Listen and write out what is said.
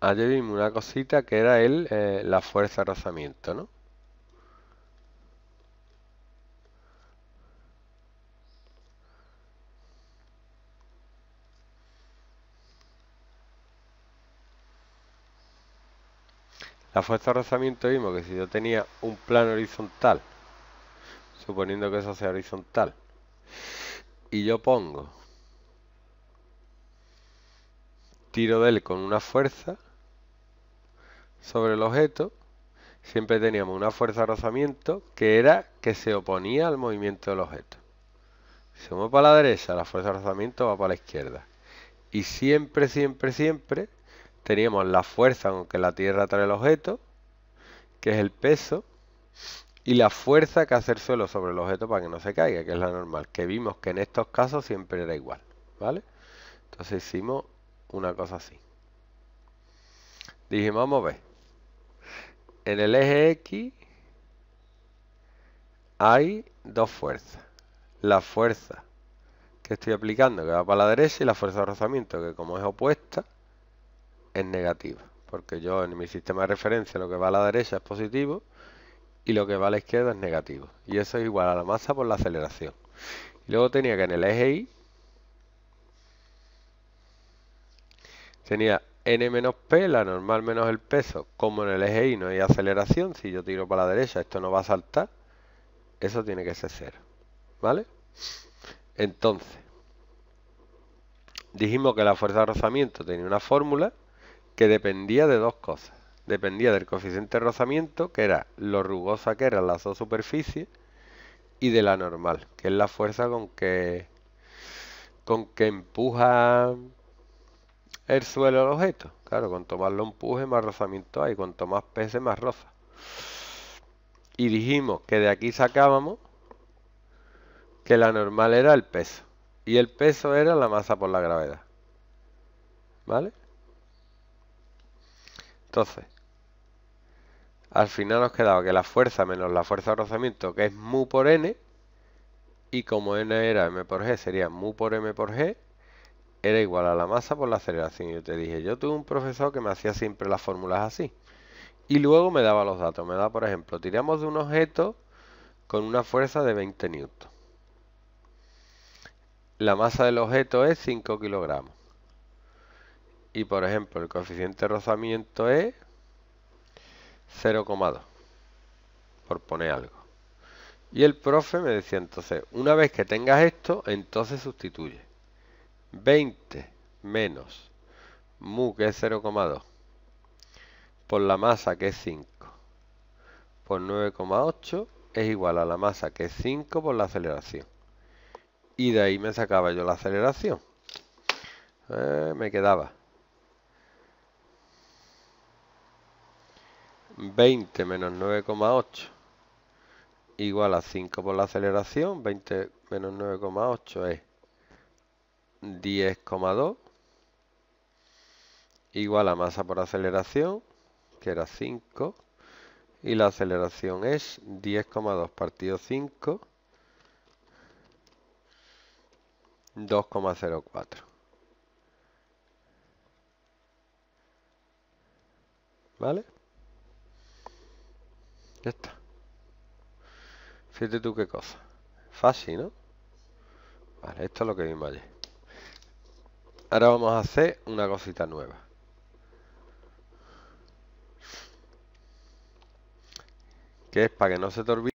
ayer vimos una cosita que era el, eh, la fuerza de rozamiento, ¿no? La fuerza de rozamiento vimos que si yo tenía un plano horizontal, suponiendo que eso sea horizontal, y yo pongo tiro de él con una fuerza sobre el objeto, siempre teníamos una fuerza de rozamiento que era que se oponía al movimiento del objeto. Si vamos para la derecha, la fuerza de rozamiento va para la izquierda. Y siempre, siempre, siempre teníamos la fuerza con que la Tierra trae el objeto, que es el peso, y la fuerza que hace el suelo sobre el objeto para que no se caiga, que es la normal, que vimos que en estos casos siempre era igual, ¿vale? Entonces hicimos una cosa así. Dijimos, vamos a ver. En el eje X hay dos fuerzas. La fuerza que estoy aplicando, que va para la derecha, y la fuerza de rozamiento, que como es opuesta, es negativa. Porque yo en mi sistema de referencia lo que va a la derecha es positivo y lo que va a la izquierda es negativo. Y eso es igual a la masa por la aceleración. Y luego tenía que en el eje Y tenía n menos p, la normal menos el peso, como en el eje Y no hay aceleración, si yo tiro para la derecha esto no va a saltar, eso tiene que ser cero, ¿vale? Entonces, dijimos que la fuerza de rozamiento tenía una fórmula que dependía de dos cosas. Dependía del coeficiente de rozamiento, que era lo rugosa que eran las dos superficies, y de la normal, que es la fuerza con que, con que empuja el suelo el objeto. Claro, cuanto más lo empuje, más rozamiento hay. Cuanto más pese, más roza. Y dijimos que de aquí sacábamos que la normal era el peso. Y el peso era la masa por la gravedad. ¿Vale? Entonces, al final nos quedaba que la fuerza menos la fuerza de rozamiento, que es mu por n, y como n era m por g, sería mu por m por g, era igual a la masa por la aceleración. Y yo te dije, yo tuve un profesor que me hacía siempre las fórmulas así. Y luego me daba los datos. Me da, por ejemplo, tiramos de un objeto con una fuerza de 20 newton. La masa del objeto es 5 kilogramos. Y por ejemplo, el coeficiente de rozamiento es 0,2. Por poner algo. Y el profe me decía entonces, una vez que tengas esto, entonces sustituye. 20 menos mu que es 0,2 por la masa que es 5 por 9,8 es igual a la masa que es 5 por la aceleración. Y de ahí me sacaba yo la aceleración. Eh, me quedaba 20 menos 9,8 igual a 5 por la aceleración. 20 menos 9,8 es 10,2 igual a masa por aceleración, que era 5, y la aceleración es 10,2 partido 5, 2,04. ¿Vale? Ya está. Fíjate tú qué cosa. Fácil, ¿no? Vale, esto es lo que vimos ayer. Ahora vamos a hacer una cosita nueva. Que es para que no se te olvide.